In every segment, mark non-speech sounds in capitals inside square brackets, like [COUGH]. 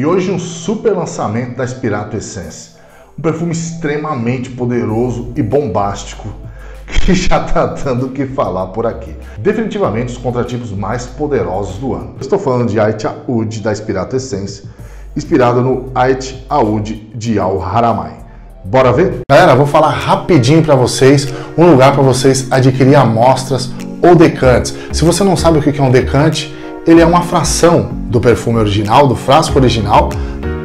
E hoje um super lançamento da Spirato Essence. Um perfume extremamente poderoso e bombástico [LAUGHS] que já está dando o que falar por aqui. Definitivamente os contratipos mais poderosos do ano. Estou falando de Ait Aoud da Spirato Essence, inspirado no Ait Aoud de Al Haramai. Bora ver? Galera, vou falar rapidinho para vocês um lugar para vocês adquirir amostras ou decantes. Se você não sabe o que é um decante, ele é uma fração do perfume original, do frasco original,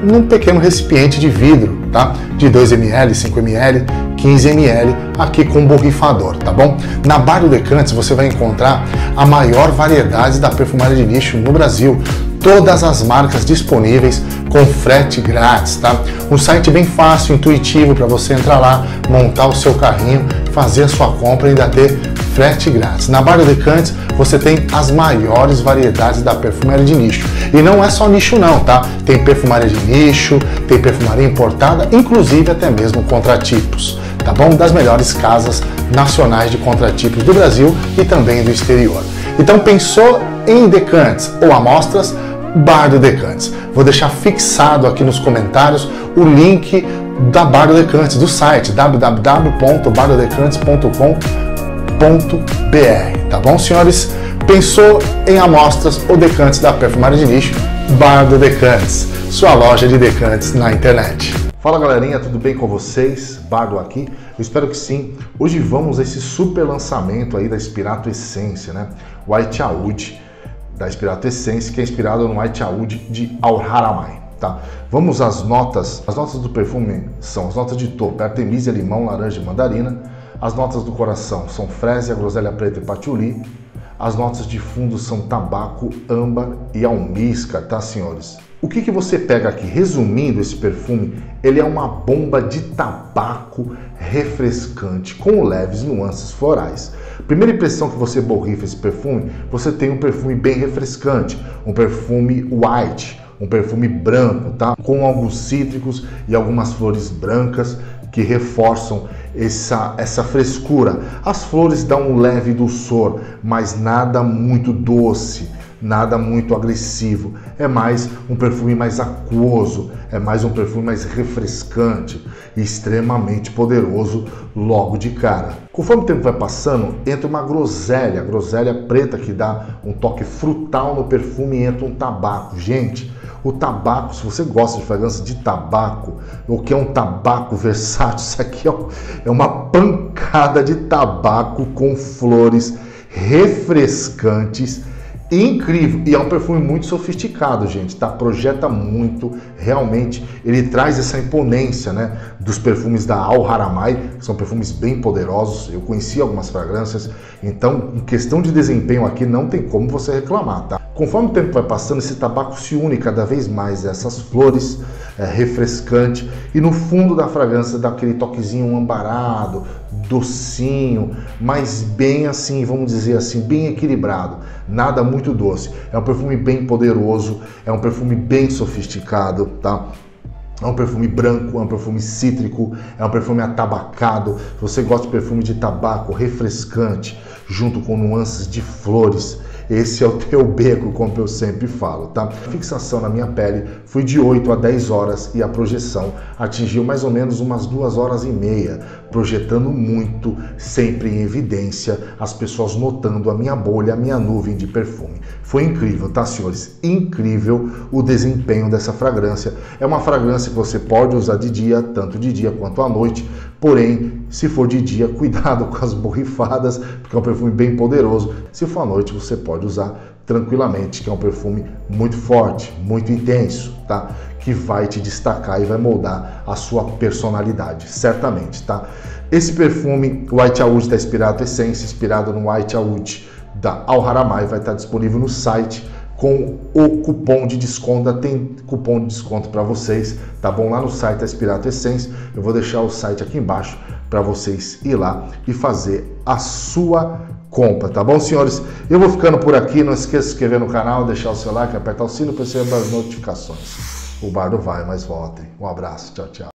num pequeno recipiente de vidro, tá? De 2 ml, 5 ml, 15 ml, aqui com borrifador, tá bom? Na Bar do Decantes você vai encontrar a maior variedade da perfumaria de nicho no Brasil, todas as marcas disponíveis com frete grátis, tá? Um site bem fácil, intuitivo para você entrar lá, montar o seu carrinho, fazer a sua compra e ainda ter frete grátis. Na Bar Decantes você tem as maiores variedades da perfumaria de nicho. E não é só nicho não, tá? Tem perfumaria de nicho, tem perfumaria importada, inclusive até mesmo contratipos, tá bom? Das melhores casas nacionais de contratipos do Brasil e também do exterior. Então pensou em decantes ou amostras? Bar do Decantes. Vou deixar fixado aqui nos comentários o link da Bar do Decantes, do site www.bardodecantes.com.br, tá bom, senhores? Pensou em amostras ou decantes da perfumaria de nicho? Bar do Decantes, sua loja de decantes na internet. Fala galerinha, tudo bem com vocês? Bardo aqui, eu espero que sim. Hoje vamos a esse super lançamento aí da Spirato Essência, né? White Aoud da Spirato Essence, que é inspirado no White Aoud de Al Haramai. Tá? Vamos às notas. As notas do perfume são as notas de topo, artemisia, limão, laranja e mandarina. As notas do coração são frésia, groselha preta e patchouli. As notas de fundo são tabaco, âmbar e almíscar, tá, senhores? O que, que você pega aqui? Resumindo esse perfume, ele é uma bomba de tabaco refrescante com leves nuances florais. Primeira impressão que você borrifa esse perfume, você tem um perfume bem refrescante, um perfume white, um perfume branco, tá? Com alguns cítricos e algumas flores brancas que reforçam essa, essa frescura. As flores dão um leve dulçor, mas nada muito doce nada muito agressivo. É mais um perfume mais aquoso, é mais um perfume mais refrescante e extremamente poderoso logo de cara. Conforme o tempo vai passando, entra uma groselha, groselha preta que dá um toque frutal no perfume e entra um tabaco. Gente, o tabaco, se você gosta de fragrância de tabaco, o que é um tabaco versátil, isso aqui é uma pancada de tabaco com flores refrescantes incrível e é um perfume muito sofisticado, gente, tá? Projeta muito, realmente, ele traz essa imponência, né, dos perfumes da Al Haramai, que são perfumes bem poderosos. Eu conheci algumas fragrâncias, então, em questão de desempenho aqui não tem como você reclamar, tá? Conforme o tempo vai passando, esse tabaco se une cada vez mais a essas flores é, refrescante e no fundo da fragrância dá aquele toquezinho ambarado, docinho, mas bem assim, vamos dizer assim, bem equilibrado, nada muito doce. É um perfume bem poderoso, é um perfume bem sofisticado, tá? É um perfume branco, é um perfume cítrico, é um perfume atabacado. Se você gosta de perfume de tabaco refrescante, junto com nuances de flores, esse é o teu beco, como eu sempre falo, tá? A fixação na minha pele foi de 8 a 10 horas e a projeção atingiu mais ou menos umas duas horas e meia, projetando muito, sempre em evidência, as pessoas notando a minha bolha, a minha nuvem de perfume. Foi incrível, tá, senhores? Incrível o desempenho dessa fragrância. É uma fragrância que você pode usar de dia, tanto de dia quanto à noite, porém, se for de dia, [LAUGHS] cuidado com as borrifadas, porque é um perfume bem poderoso. Se for à noite, você pode usar tranquilamente, que é um perfume muito forte, muito intenso, tá? Que vai te destacar e vai moldar a sua personalidade, certamente, tá? Esse perfume White Aoud da Inspirato Essência, inspirado no White Aoud da Al Haramai, vai estar disponível no site com o cupom de desconto, tem cupom de desconto para vocês, tá bom? Lá no site da Inspirato Essência, eu vou deixar o site aqui embaixo para vocês ir lá e fazer a sua compra, tá bom, senhores? Eu vou ficando por aqui, não esqueça de se inscrever no canal, deixar o seu like, apertar o sino para receber as notificações. O bardo vai, mas voltem. Um abraço, tchau, tchau.